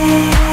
yeah.